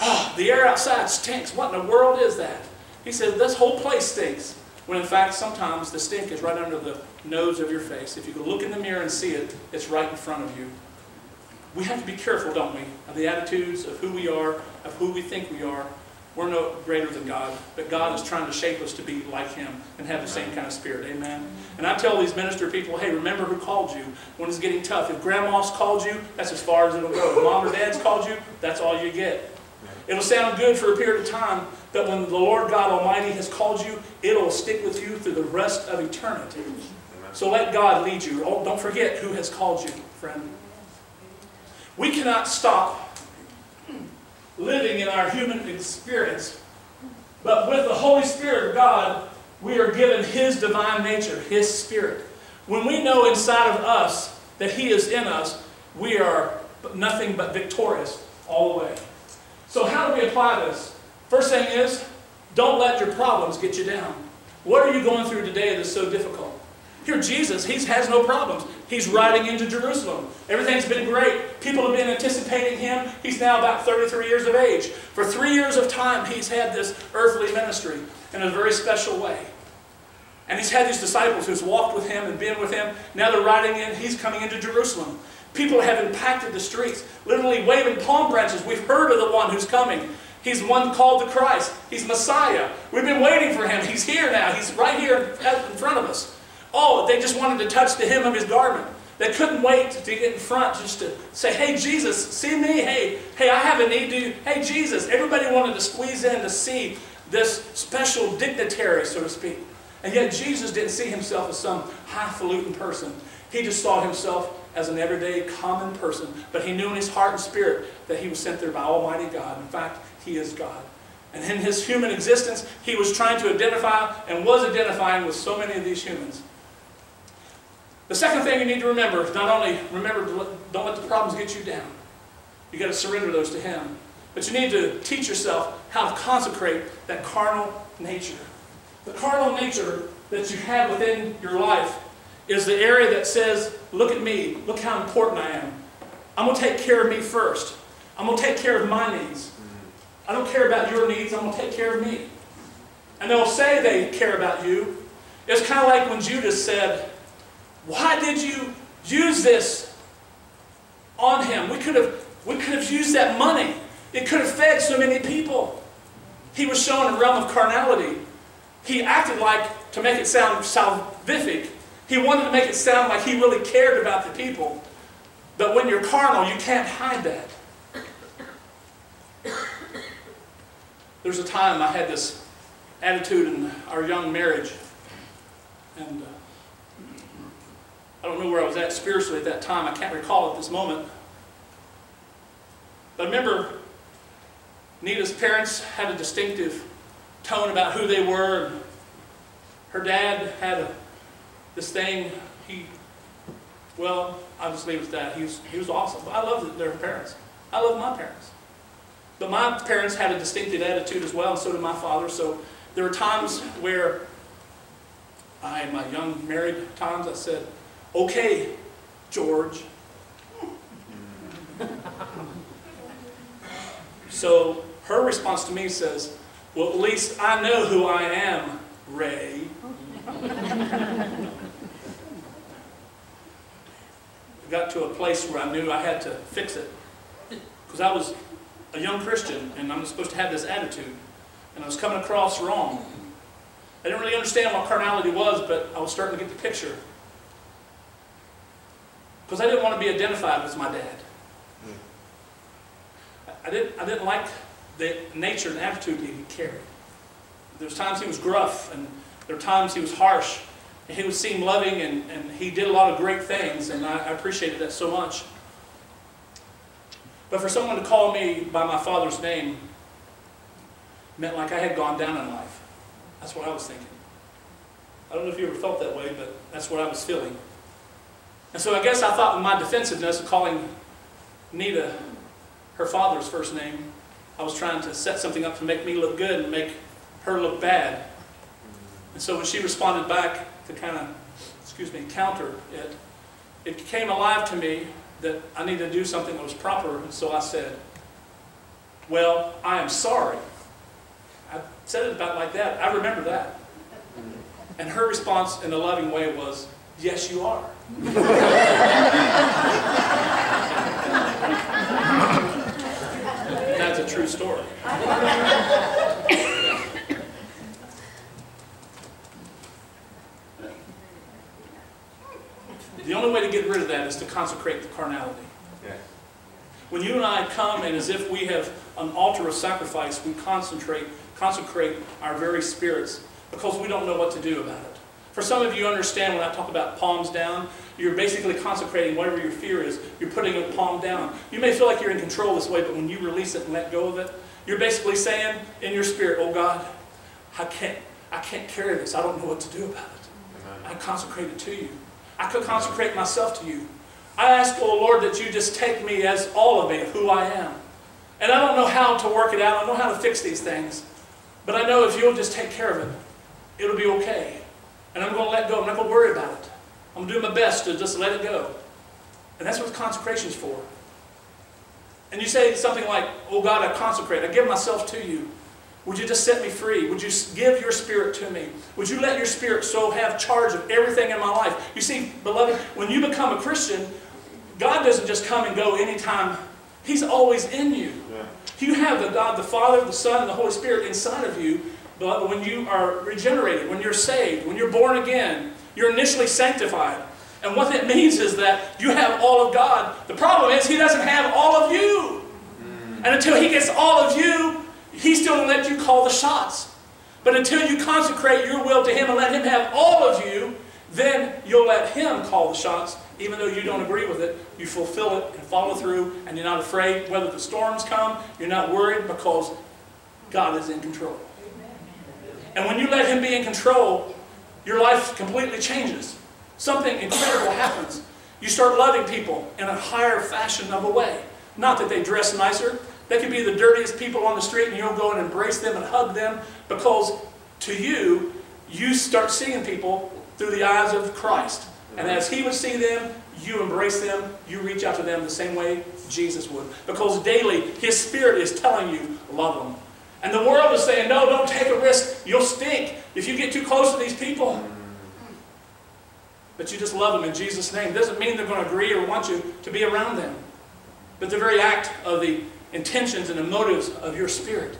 Oh, the air outside stinks. What in the world is that? He said, This whole place stinks. When in fact, sometimes the stink is right under the nose of your face. If you can look in the mirror and see it, it's right in front of you. We have to be careful, don't we, of the attitudes of who we are, of who we think we are. We're no greater than God, but God is trying to shape us to be like Him and have the same kind of spirit. Amen. And I tell these minister people, hey, remember who called you when it's getting tough. If grandma's called you, that's as far as it'll go. If mom or dad's called you, that's all you get. It'll sound good for a period of time, but when the Lord God Almighty has called you, it'll stick with you through the rest of eternity. So let God lead you. Oh, don't forget who has called you, friend. We cannot stop living in our human experience, but with the Holy Spirit of God, we are given His divine nature, His Spirit. When we know inside of us that He is in us, we are nothing but victorious all the way. So how do we apply this? First thing is, don't let your problems get you down. What are you going through today that's so difficult? Here, Jesus, he has no problems. He's riding into Jerusalem. Everything's been great. People have been anticipating him. He's now about 33 years of age. For three years of time, he's had this earthly ministry in a very special way. And he's had these disciples who's walked with him and been with him. Now they're riding in, he's coming into Jerusalem. People have impacted the streets, literally waving palm branches. We've heard of the one who's coming. He's one called to Christ. He's Messiah. We've been waiting for him. He's here now. He's right here in front of us. Oh, they just wanted to touch the hem of his garment. They couldn't wait to get in front just to say, hey, Jesus, see me? Hey, hey, I have a need to, hey, Jesus. Everybody wanted to squeeze in to see this special dignitary, so to speak. And yet Jesus didn't see himself as some highfalutin person. He just saw himself as an everyday common person. But he knew in his heart and spirit that he was sent there by Almighty God. In fact, he is God. And in his human existence, he was trying to identify and was identifying with so many of these humans. The second thing you need to remember is not only remember, don't let the problems get you down. you got to surrender those to him. But you need to teach yourself how to consecrate that carnal nature. The carnal nature that you have within your life is the area that says, look at me, look how important I am. I'm going to take care of me first. I'm going to take care of my needs. I don't care about your needs, I'm going to take care of me. And they'll say they care about you. It's kind of like when Judas said, why did you use this on him? We could have, we could have used that money. It could have fed so many people. He was showing a realm of carnality. He acted like, to make it sound salvific, he wanted to make it sound like he really cared about the people. But when you're carnal, you can't hide that. There's a time I had this attitude in our young marriage. And uh, I don't know where I was at spiritually at that time. I can't recall at this moment. But I remember Nita's parents had a distinctive tone about who they were. And her dad had a, this thing. He, well, I'll just leave it at that. He was, he was awesome. I love their parents. I love my parents. But my parents had a distinctive attitude as well, and so did my father. So there were times where I, in my young married times, I said, okay, George. so her response to me says, well, at least I know who I am, Ray. Got to a place where I knew I had to fix it. Because I was a young Christian, and I'm supposed to have this attitude. And I was coming across wrong. I didn't really understand what carnality was, but I was starting to get the picture. Because I didn't want to be identified as my dad. I didn't, I didn't like the nature and attitude he carried. There was times he was gruff, and there were times he was harsh. And he would seem loving, and, and he did a lot of great things, and I, I appreciated that so much. But for someone to call me by my father's name meant like I had gone down in life. That's what I was thinking. I don't know if you ever felt that way, but that's what I was feeling. And so I guess I thought my defensiveness of calling Nita her father's first name, I was trying to set something up to make me look good and make her look bad. And so when she responded back to kind of, excuse me, counter it, it came alive to me that I needed to do something that was proper, and so I said, well, I am sorry. I said it about like that. I remember that. And her response in a loving way was, yes, you are. That's a true story. The only way to get rid of that is to consecrate the carnality. When you and I come and as if we have an altar of sacrifice, we concentrate, consecrate our very spirits because we don't know what to do about it. For some of you understand when I talk about palms down, you're basically consecrating whatever your fear is. You're putting a palm down. You may feel like you're in control this way, but when you release it and let go of it, you're basically saying in your spirit, oh God, I can't, I can't carry this. I don't know what to do about it. I consecrate it to you. I could consecrate myself to you. I ask, oh Lord, that you just take me as all of me, who I am. And I don't know how to work it out. I don't know how to fix these things. But I know if you'll just take care of it, it'll be okay. And I'm going to let go. I'm not going to worry about it. I'm going to do my best to just let it go. And that's what consecration's for. And you say something like, Oh God, I consecrate. I give myself to you. Would you just set me free? Would you give your spirit to me? Would you let your spirit so have charge of everything in my life? You see, beloved, when you become a Christian, God doesn't just come and go anytime. He's always in you. You have the God, the Father, the Son, and the Holy Spirit inside of you. But when you are regenerated, when you're saved, when you're born again, you're initially sanctified. And what that means is that you have all of God. The problem is He doesn't have all of you. Mm. And until He gets all of you, He's still going to let you call the shots. But until you consecrate your will to Him and let Him have all of you, then you'll let Him call the shots, even though you don't agree with it. You fulfill it and follow through, and you're not afraid whether the storms come. You're not worried because God is in control. And when you let Him be in control, your life completely changes. Something incredible happens. You start loving people in a higher fashion of a way. Not that they dress nicer. They could be the dirtiest people on the street and you'll go and embrace them and hug them because to you, you start seeing people through the eyes of Christ. And as He would see them, you embrace them, you reach out to them the same way Jesus would. Because daily, His Spirit is telling you, love them. And the world is saying, no, don't take a risk. You'll stink if you get too close to these people. But you just love them in Jesus' name. Doesn't mean they're going to agree or want you to be around them. But the very act of the intentions and the motives of your spirit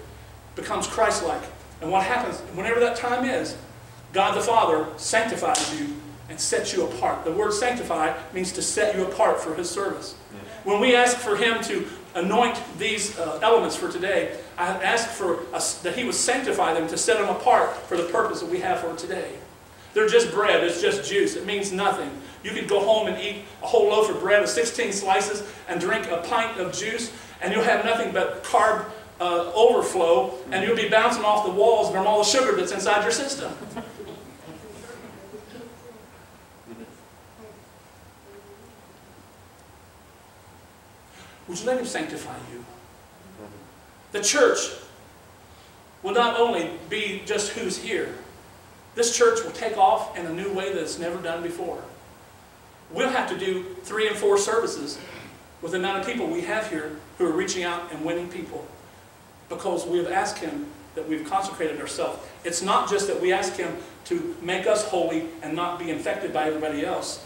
becomes Christ-like. And what happens, whenever that time is, God the Father sanctifies you and sets you apart. The word sanctify means to set you apart for His service. When we ask for Him to anoint these uh, elements for today, I ask for us, that He would sanctify them to set them apart for the purpose that we have for today. They're just bread, it's just juice, it means nothing. You could go home and eat a whole loaf of bread of 16 slices and drink a pint of juice, and you'll have nothing but carb uh, overflow, and you'll be bouncing off the walls from all the sugar that's inside your system. Would you let Him sanctify you? The church will not only be just who's here, this church will take off in a new way that it's never done before. We'll have to do three and four services with the amount of people we have here who are reaching out and winning people because we have asked Him that we've consecrated ourselves. It's not just that we ask Him to make us holy and not be infected by everybody else,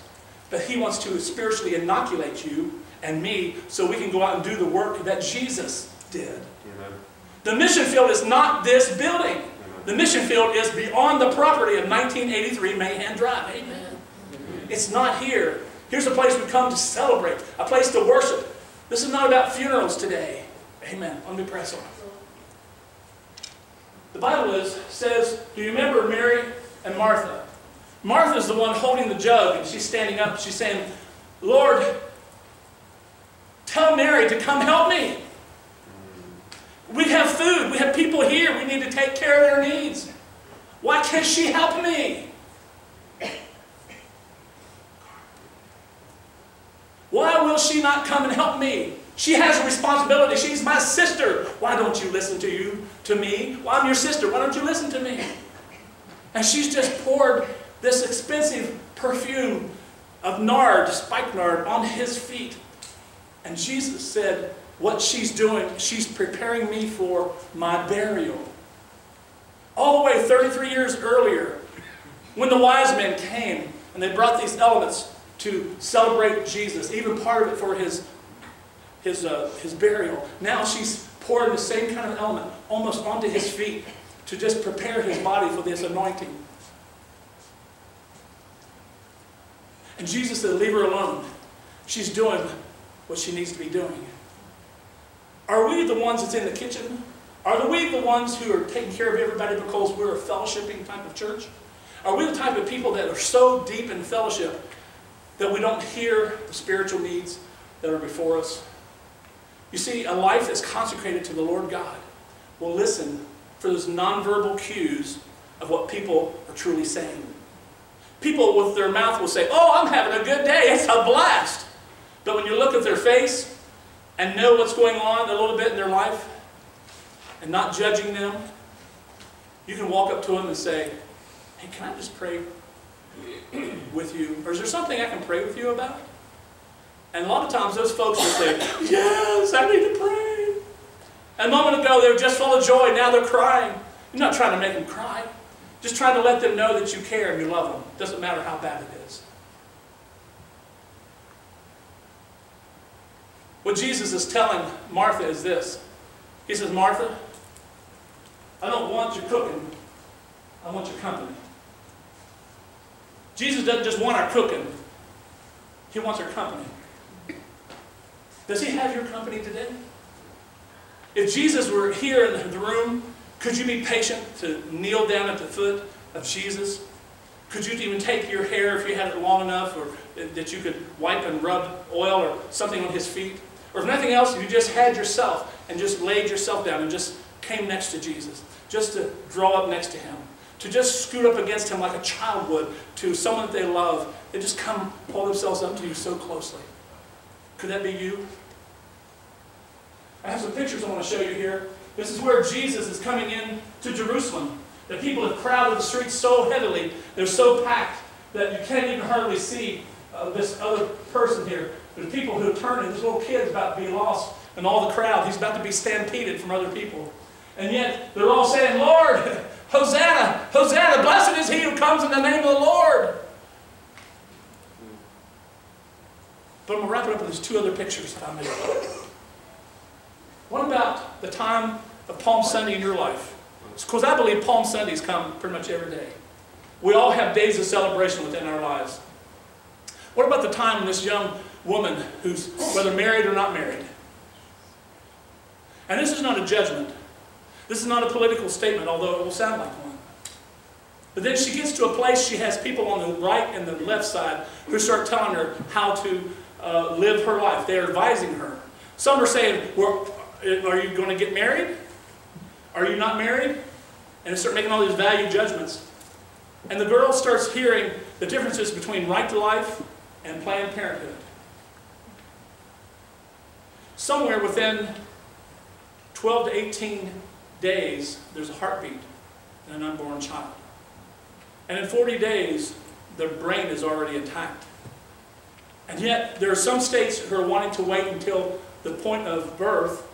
but He wants to spiritually inoculate you and me so we can go out and do the work that Jesus did. Amen. The mission field is not this building. The mission field is beyond the property of 1983 Mahan Drive. Amen. It's not here. Here's a place we come to celebrate, a place to worship. This is not about funerals today. Amen. Let me press on. The Bible is, says, do you remember Mary and Martha? Martha's the one holding the jug, and she's standing up. She's saying, Lord, tell Mary to come help me. We have food. We have people here. We need to take care of their needs. Why can't she help me? Why will she not come and help me? She has a responsibility. She's my sister. Why don't you listen to you to me? Well, I'm your sister. Why don't you listen to me? And she's just poured this expensive perfume of nard, spikenard, on his feet. And Jesus said, what she's doing, she's preparing me for my burial. All the way 33 years earlier, when the wise men came and they brought these elements to celebrate Jesus, even part of it for his, his, uh, his burial. Now she's pouring the same kind of element almost onto his feet to just prepare his body for this anointing. And Jesus said, leave her alone. She's doing what she needs to be doing. Are we the ones that's in the kitchen? Are we the ones who are taking care of everybody because we're a fellowshipping type of church? Are we the type of people that are so deep in fellowship that we don't hear the spiritual needs that are before us? You see, a life that's consecrated to the Lord God will listen for those nonverbal cues of what people are truly saying. People with their mouth will say, Oh, I'm having a good day, it's a blast. But when you look at their face and know what's going on a little bit in their life and not judging them, you can walk up to them and say, hey, can I just pray with you? Or is there something I can pray with you about? And a lot of times those folks will say, yes, I need to pray. And a moment ago they were just full of joy, now they're crying. You're not trying to make them cry. Just trying to let them know that you care and you love them. Doesn't matter how bad it is. What Jesus is telling Martha is this. He says, Martha, I don't want your cooking. I want your company. Jesus doesn't just want our cooking. He wants our company. Does he have your company today? If Jesus were here in the room, could you be patient to kneel down at the foot of Jesus? Could you even take your hair if you had it long enough or that you could wipe and rub oil or something on his feet? Or if nothing else, if you just had yourself and just laid yourself down and just came next to Jesus, just to draw up next to him, to just scoot up against him like a child would to someone that they love. They just come pull themselves up to you so closely. Could that be you? I have some pictures I want to show you here. This is where Jesus is coming in to Jerusalem. The people have crowded the streets so heavily, they're so packed that you can't even hardly see uh, this other person here. There's people who are turning. This little kid's about to be lost in all the crowd. He's about to be stampeded from other people. And yet they're all saying, Lord, Hosanna, Hosanna, blessed is he who comes in the name of the Lord. But I'm to wrap it up with these two other pictures I. What about the time of Palm Sunday in your life? Because I believe Palm Sundays come pretty much every day. We all have days of celebration within our lives. What about the time when this young woman who's whether married or not married? And this is not a judgment. This is not a political statement, although it will sound like one. But then she gets to a place, she has people on the right and the left side who start telling her how to uh, live her life. They're advising her. Some are saying, well, are you going to get married? Are you not married? And they start making all these value judgments. And the girl starts hearing the differences between right to life and Planned Parenthood. Somewhere within 12 to 18 days, there's a heartbeat in an unborn child. And in 40 days, the brain is already intact. And yet, there are some states who are wanting to wait until the point of birth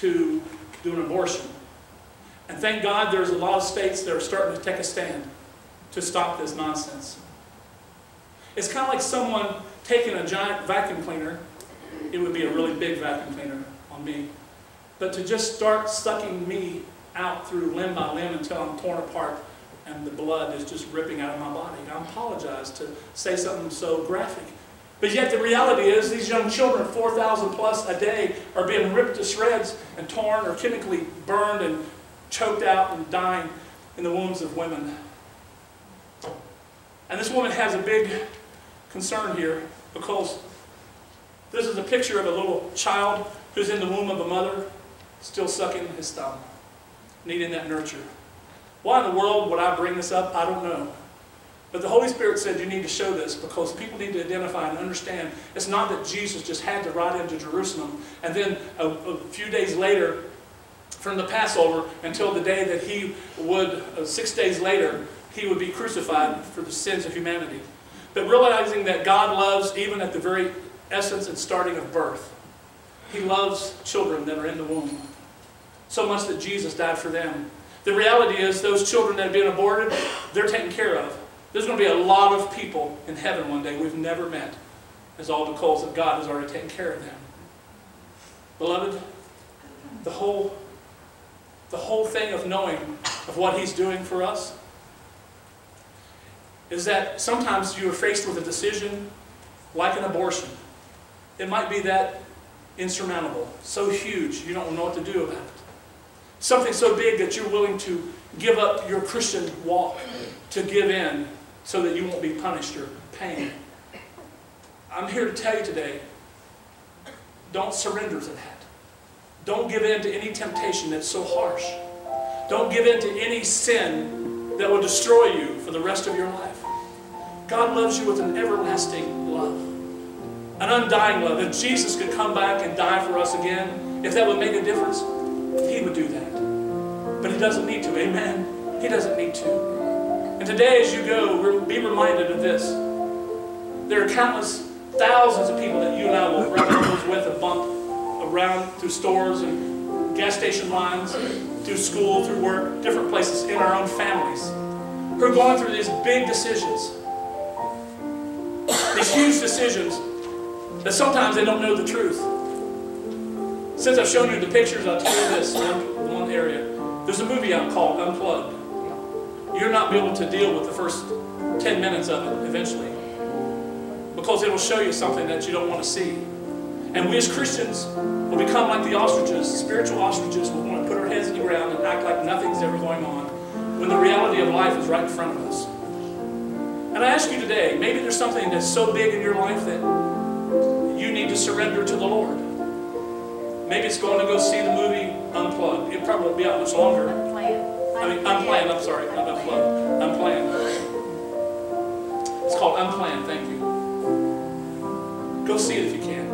to do an abortion. And thank God there's a lot of states that are starting to take a stand to stop this nonsense. It's kind of like someone taking a giant vacuum cleaner, it would be a really big vacuum cleaner on me, but to just start sucking me out through limb by limb until I'm torn apart and the blood is just ripping out of my body. I apologize to say something so graphic. But yet the reality is these young children, 4,000 plus a day, are being ripped to shreds and torn or chemically burned and choked out and dying in the wombs of women. And this woman has a big concern here because this is a picture of a little child who's in the womb of a mother, still sucking his thumb, needing that nurture. Why in the world would I bring this up? I don't know. But the Holy Spirit said you need to show this because people need to identify and understand it's not that Jesus just had to ride into Jerusalem and then a, a few days later from the Passover until the day that he would, uh, six days later, he would be crucified for the sins of humanity. But realizing that God loves even at the very essence and starting of birth. He loves children that are in the womb. So much that Jesus died for them. The reality is those children that have been aborted, they're taken care of. There's going to be a lot of people in heaven one day we've never met. As all the because that God has already taken care of them. Beloved, the whole, the whole thing of knowing of what He's doing for us is that sometimes you are faced with a decision like an abortion. It might be that insurmountable, so huge you don't know what to do about it. Something so big that you're willing to give up your Christian walk to give in so that you won't be punished or pained. I'm here to tell you today, don't surrender to that. Don't give in to any temptation that's so harsh. Don't give in to any sin that will destroy you for the rest of your life. God loves you with an everlasting love, an undying love. If Jesus could come back and die for us again, if that would make a difference, He would do that. But He doesn't need to. Amen? He doesn't need to. And today, as you go, be reminded of this. There are countless thousands of people that you and I will rub elbows with and bump around through stores and gas station lines, through school, through work, different places in our own families, who are going through these big decisions. These huge decisions that sometimes they don't know the truth. Since I've shown you the pictures, I'll tell you this, one, one area. There's a movie out called Unplugged. You'll not be able to deal with the first 10 minutes of it eventually. Because it'll show you something that you don't want to see. And we as Christians will become like the ostriches, spiritual ostriches. We'll want to put our heads in the ground and act like nothing's ever going on when the reality of life is right in front of us. And I ask you today, maybe there's something that's so big in your life that you need to surrender to the Lord. Maybe it's going to go see the movie Unplugged. It probably won't be out much longer. Unplanned. I mean, Unplanned, I'm sorry, not Unplugged. Unplanned. It's called Unplanned, thank you. Go see it if you can.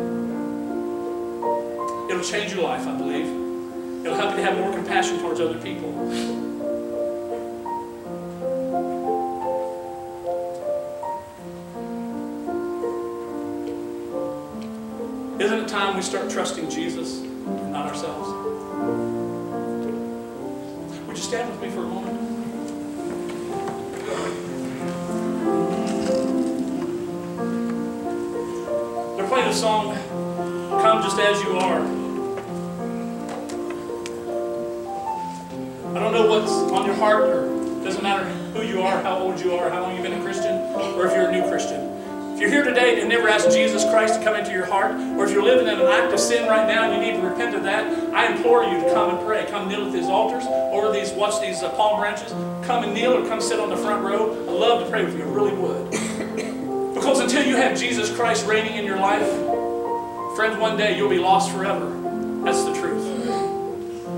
It'll change your life, I believe. It'll help you to have more compassion towards other people. We start trusting Jesus and not ourselves? Would you stand with me for a moment? They're playing a song, Come Just As You Are. I don't know what's on your heart, or doesn't matter who you are, how old you are, how long you've been a Christian, or if you're you're here today and never asked Jesus Christ to come into your heart, or if you're living in an act of sin right now and you need to repent of that, I implore you to come and pray. Come kneel at these altars, or these watch these uh, palm branches. Come and kneel, or come sit on the front row. I love to pray with you. I really would. Because until you have Jesus Christ reigning in your life, friends, one day you'll be lost forever. That's the truth.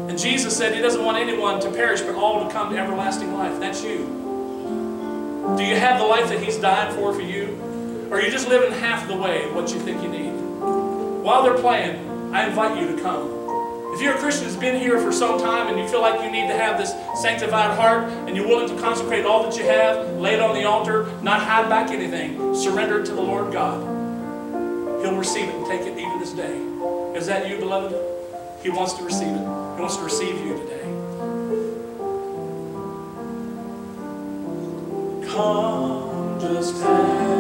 And Jesus said He doesn't want anyone to perish, but all to come to everlasting life. That's you. Do you have the life that He's died for for you? Or you're you just living half the way what you think you need? While they're playing, I invite you to come. If you're a Christian who's been here for some time and you feel like you need to have this sanctified heart and you're willing to consecrate all that you have, lay it on the altar, not hide back anything, surrender it to the Lord God, He'll receive it and take it even this day. Is that you, beloved? He wants to receive it. He wants to receive you today. Come just as